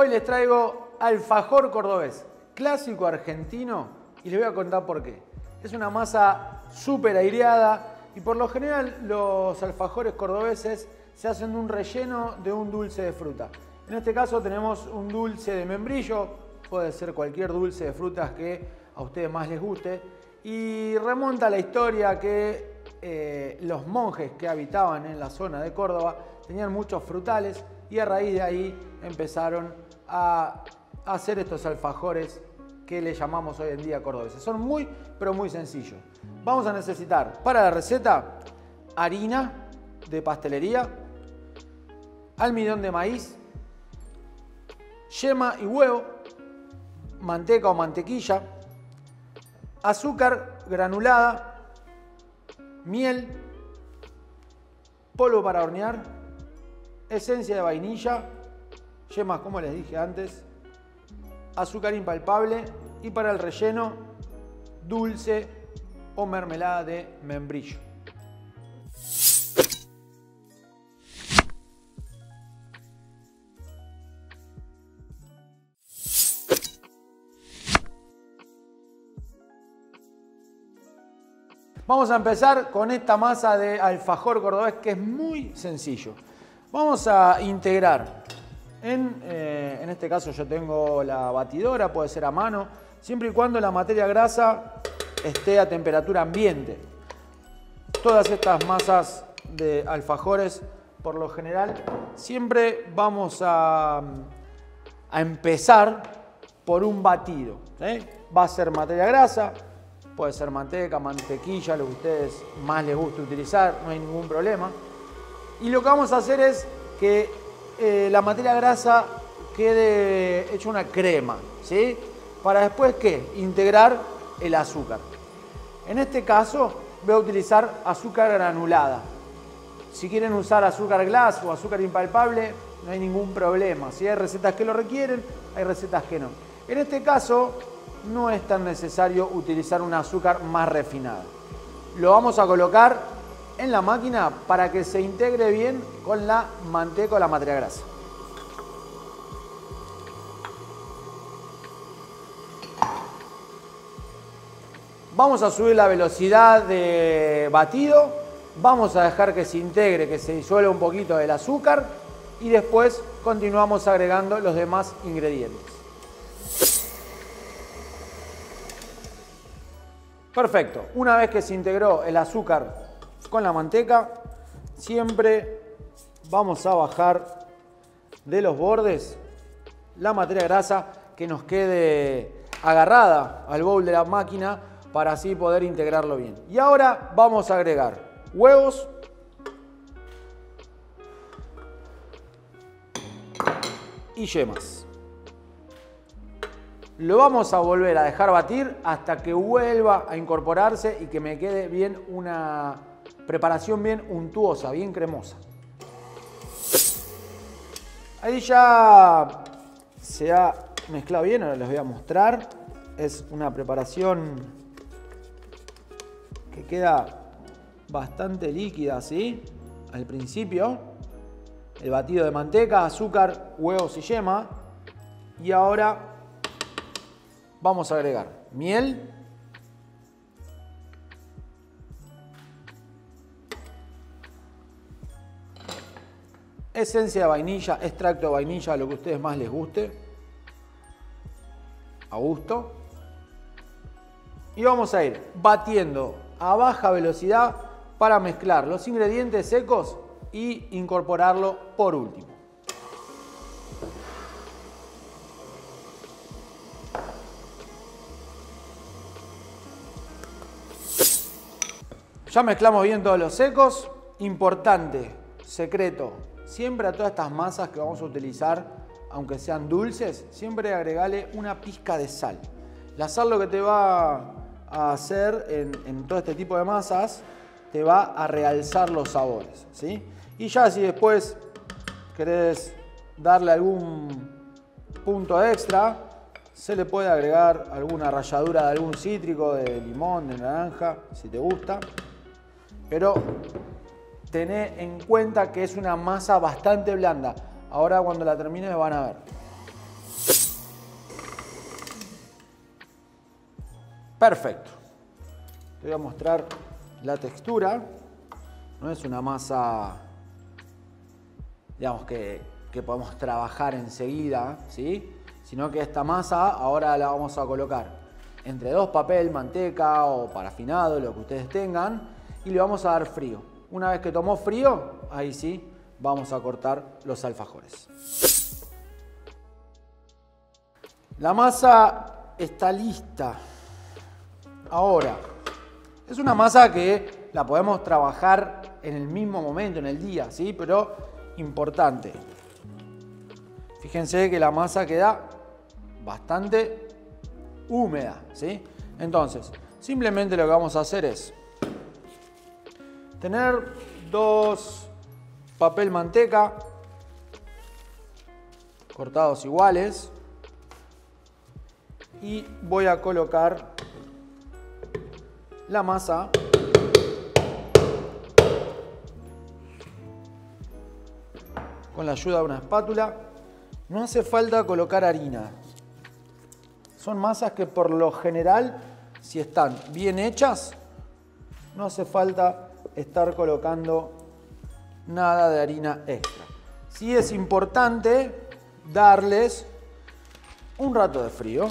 Hoy les traigo alfajor cordobés, clásico argentino, y les voy a contar por qué. Es una masa súper aireada y por lo general los alfajores cordobeses se hacen de un relleno de un dulce de fruta. En este caso tenemos un dulce de membrillo, puede ser cualquier dulce de frutas que a ustedes más les guste, y remonta la historia que eh, los monjes que habitaban en la zona de Córdoba tenían muchos frutales y a raíz de ahí empezaron a hacer estos alfajores que le llamamos hoy en día cordobeses. Son muy, pero muy sencillos. Vamos a necesitar para la receta harina de pastelería, almidón de maíz, yema y huevo, manteca o mantequilla, azúcar granulada, miel, polvo para hornear, esencia de vainilla, yemas como les dije antes, azúcar impalpable y para el relleno dulce o mermelada de membrillo. Vamos a empezar con esta masa de alfajor cordobés que es muy sencillo. Vamos a integrar, en, eh, en, este caso yo tengo la batidora, puede ser a mano, siempre y cuando la materia grasa esté a temperatura ambiente. Todas estas masas de alfajores, por lo general, siempre vamos a, empezar por un batido. Va a ser materia grasa, puede ser manteca, mantequilla, lo que a ustedes más les guste utilizar, no hay ningún problema. Y lo que vamos a hacer es que eh, la materia grasa quede hecha una crema, ¿sí? Para después, ¿qué? Integrar el azúcar. En este caso voy a utilizar azúcar granulada. Si quieren usar azúcar glass o azúcar impalpable, no hay ningún problema. Si hay recetas que lo requieren, hay recetas que no. En este caso, no es tan necesario utilizar un azúcar más refinado. Lo vamos a colocar en la máquina para que se integre bien con la manteca o la materia grasa. Vamos a subir la velocidad de batido, vamos a dejar que se integre, que se disuelva un poquito el azúcar y después continuamos agregando los demás ingredientes. Perfecto. Una vez que se integró el azúcar con la manteca, siempre vamos a bajar de los bordes la materia grasa que nos quede agarrada al bowl de la máquina para así poder integrarlo bien. Y ahora vamos a agregar huevos, y yemas. Lo vamos a volver a dejar batir hasta que vuelva a incorporarse y que me quede bien una preparación bien untuosa, bien cremosa. Ahí ya se ha mezclado bien, ahora les voy a mostrar. Es una preparación que queda bastante líquida así al principio. El batido de manteca, azúcar, huevos y yema. Y ahora vamos a agregar miel, esencia de vainilla, extracto de vainilla, lo que a ustedes más les guste, a gusto. Y vamos a ir batiendo a baja velocidad para mezclar los ingredientes secos y incorporarlo por último. Ya mezclamos bien todos los secos. Importante, secreto, siempre a todas estas masas que vamos a utilizar, aunque sean dulces, siempre agregale una pizca de sal. La sal lo que te va a hacer en, todo este tipo de masas, te va a realzar los sabores. ¿sí? Y ya si después querés darle algún punto extra, se le puede agregar alguna ralladura de algún cítrico, de limón, de naranja, si te gusta. Pero tener en cuenta que es una masa bastante blanda. Ahora cuando la termine van a ver. Perfecto. Te voy a mostrar la textura. No es una masa, digamos, que, que podemos trabajar enseguida, ¿sí? Sino que esta masa ahora la vamos a colocar entre dos papel, manteca o parafinado, lo que ustedes tengan, y le vamos a dar frío. Una vez que tomó frío, ahí sí, vamos a cortar los alfajores. La masa está lista. Ahora, es una masa que la podemos trabajar en el mismo momento, en el día, ¿sí? Pero importante. Fíjense que la masa queda bastante húmeda, ¿sí? Entonces, simplemente lo que vamos a hacer es tener dos papel manteca cortados iguales y voy a colocar la masa con la ayuda de una espátula. No hace falta colocar harina. Son masas que por lo general, si están bien hechas, no hace falta estar colocando nada de harina extra. Sí es importante darles un rato de frío.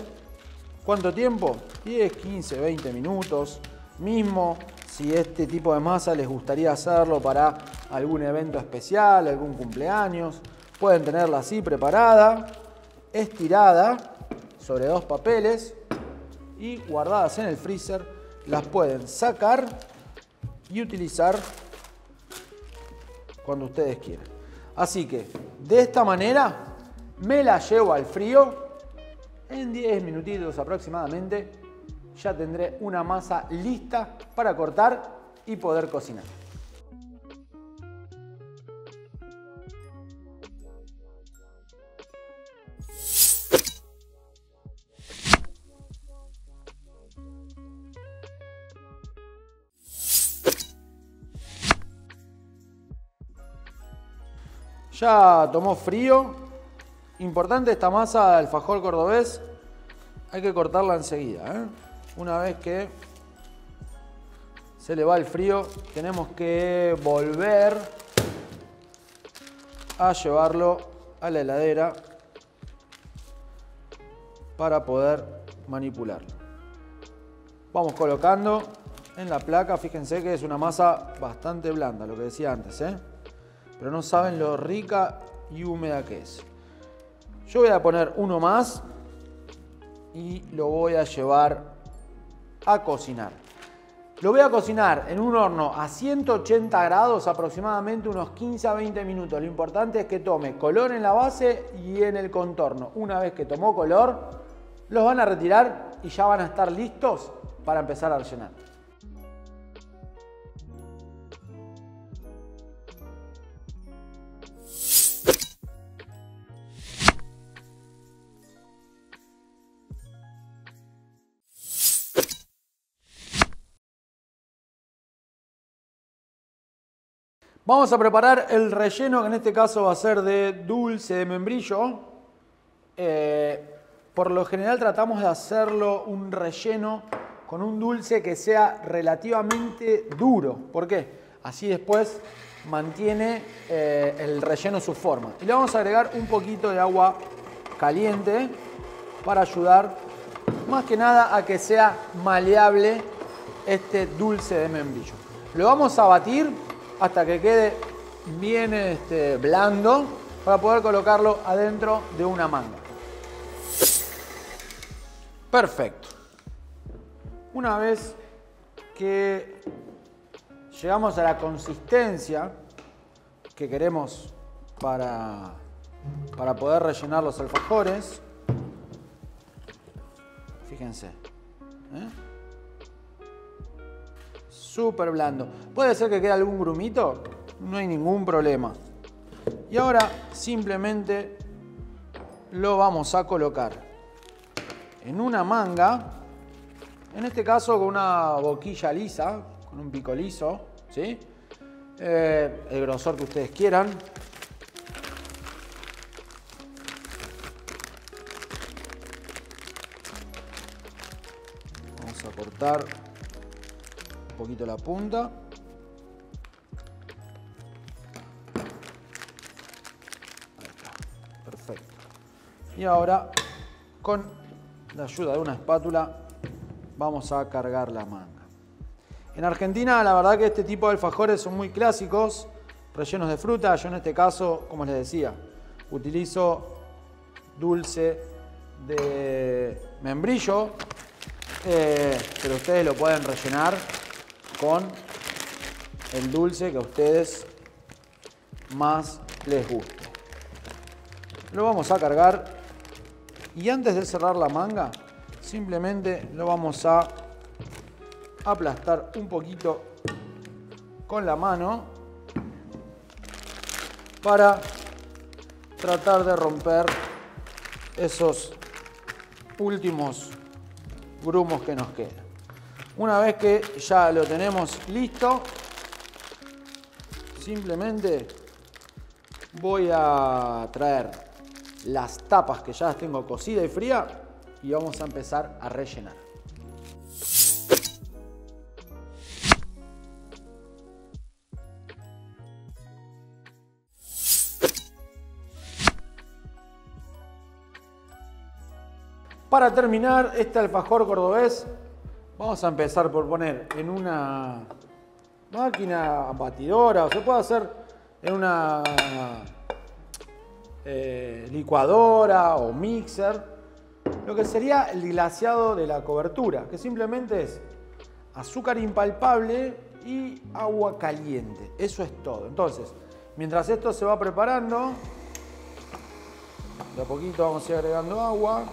¿Cuánto tiempo? 10, 15, 20 minutos. Mismo si este tipo de masa les gustaría hacerlo para algún evento especial, algún cumpleaños, pueden tenerla así preparada, estirada sobre dos papeles y guardadas en el freezer. Las pueden sacar y utilizar cuando ustedes quieran. Así que de esta manera me la llevo al frío. En 10 minutitos aproximadamente ya tendré una masa lista para cortar y poder cocinar. Ya tomó frío. Importante esta masa de alfajor cordobés. Hay que cortarla enseguida. ¿eh? Una vez que se le va el frío, tenemos que volver a llevarlo a la heladera para poder manipularlo. Vamos colocando en la placa, fíjense que es una masa bastante blanda, lo que decía antes, ¿eh? Pero no saben lo rica y húmeda que es. Yo voy a poner uno más y lo voy a llevar a cocinar. Lo voy a cocinar en un horno a 180 grados aproximadamente unos 15 a 20 minutos. Lo importante es que tome color en la base y en el contorno. Una vez que tomó color, los van a retirar y ya van a estar listos para empezar a rellenar. Vamos a preparar el relleno, que en este caso va a ser de dulce de membrillo. Eh, por lo general tratamos de hacerlo un relleno con un dulce que sea relativamente duro. ¿Por qué? Así después mantiene eh, el relleno su forma. Y le vamos a agregar un poquito de agua caliente para ayudar más que nada a que sea maleable este dulce de membrillo. Lo vamos a batir hasta que quede bien este, blando para poder colocarlo adentro de una manga. Perfecto. Una vez que llegamos a la consistencia que queremos para, para poder rellenar los alfajores, fíjense. ¿eh? Súper blando. Puede ser que quede algún grumito, no hay ningún problema. Y ahora simplemente lo vamos a colocar en una manga, en este caso con una boquilla lisa, con un pico liso, ¿sí? Eh, el grosor que ustedes quieran. Vamos a un poquito la punta. Perfecto. Y ahora, con la ayuda de una espátula, vamos a cargar la manga. En Argentina, la verdad que este tipo de alfajores son muy clásicos, rellenos de fruta. Yo en este caso, como les decía, utilizo dulce de membrillo, eh, pero ustedes lo pueden rellenar con el dulce que a ustedes más les guste. Lo vamos a cargar y antes de cerrar la manga, simplemente lo vamos a aplastar un poquito con la mano para tratar de romper esos últimos grumos que nos quedan. Una vez que ya lo tenemos listo, simplemente voy a traer las tapas que ya las tengo cocida y fría y vamos a empezar a rellenar. Para terminar este alfajor cordobés, vamos a empezar por poner en una máquina batidora, o se puede hacer en una eh, licuadora o mixer, lo que sería el glaseado de la cobertura, que simplemente es azúcar impalpable y agua caliente. Eso es todo. Entonces, mientras esto se va preparando, de a poquito vamos a ir agregando agua.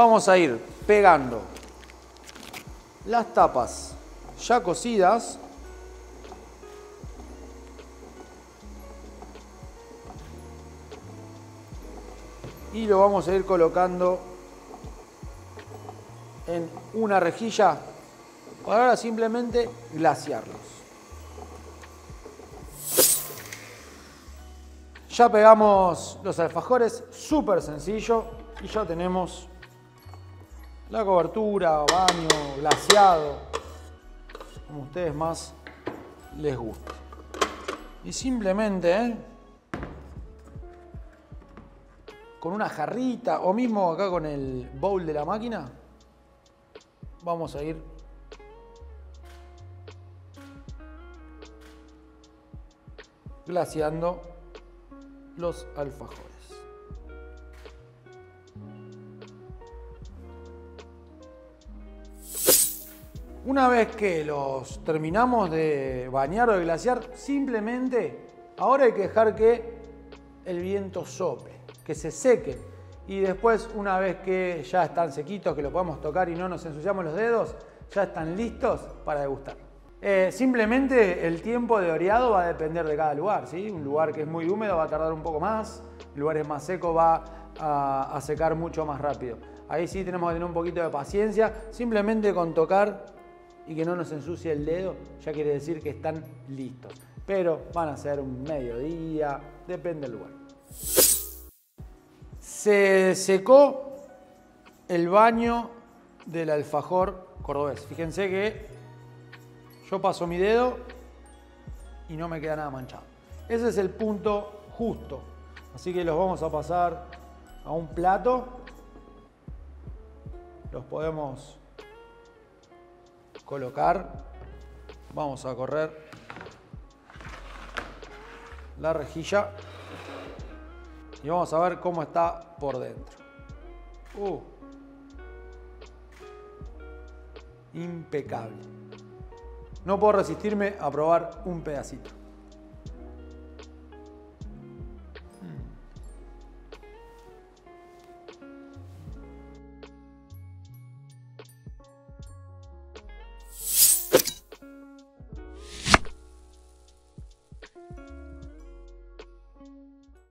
Vamos a ir pegando las tapas ya cocidas y lo vamos a ir colocando en una rejilla para ahora simplemente glaciarlos. Ya pegamos los alfajores, súper sencillo y ya tenemos la cobertura, baño, glaciado, como ustedes más les guste. Y simplemente ¿eh? con una jarrita o mismo acá con el bowl de la máquina, vamos a ir glaciando los alfajores. Una vez que los terminamos de bañar o de glaciar, simplemente ahora hay que dejar que el viento sople, que se seque. Y después, una vez que ya están sequitos, que lo podemos tocar y no nos ensuciamos los dedos, ya están listos para degustar. Eh, simplemente el tiempo de oreado va a depender de cada lugar. ¿sí? Un lugar que es muy húmedo va a tardar un poco más, lugares más secos va a secar mucho más rápido. Ahí sí tenemos que tener un poquito de paciencia, simplemente con tocar y que no nos ensucie el dedo, ya quiere decir que están listos. Pero van a ser un mediodía, depende del lugar. Se secó el baño del alfajor cordobés. Fíjense que yo paso mi dedo y no me queda nada manchado. Ese es el punto justo. Así que los vamos a pasar a un plato. Los podemos colocar, vamos a correr la rejilla y vamos a ver cómo está por dentro. Uh, impecable. No puedo resistirme a probar un pedacito.